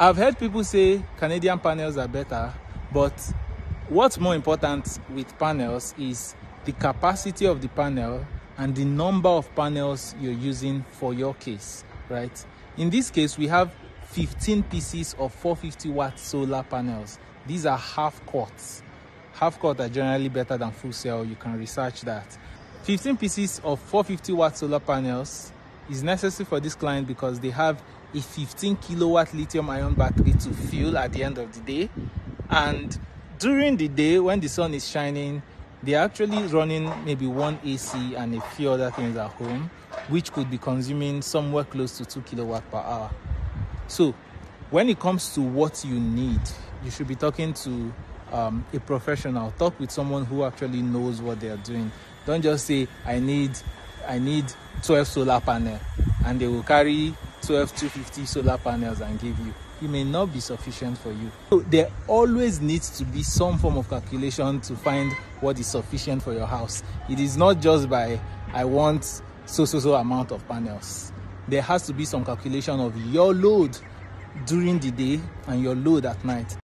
I've heard people say Canadian panels are better, but what's more important with panels is the capacity of the panel and the number of panels you're using for your case, right? In this case, we have 15 pieces of 450 watt solar panels. These are half cuts. Half cut are generally better than full cell. You can research that. 15 pieces of 450 watt solar panels is necessary for this client because they have a 15 kilowatt lithium ion battery to fuel at the end of the day. And during the day, when the sun is shining, they're actually running maybe one AC and a few other things at home, which could be consuming somewhere close to 2 kilowatt per hour. So, when it comes to what you need, you should be talking to um, a professional. Talk with someone who actually knows what they are doing. Don't just say, "I need, I need 12 solar panel," and they will carry 12 250 solar panels and give you. It may not be sufficient for you. So there always needs to be some form of calculation to find what is sufficient for your house. It is not just by I want so so so amount of panels. There has to be some calculation of your load during the day and your load at night.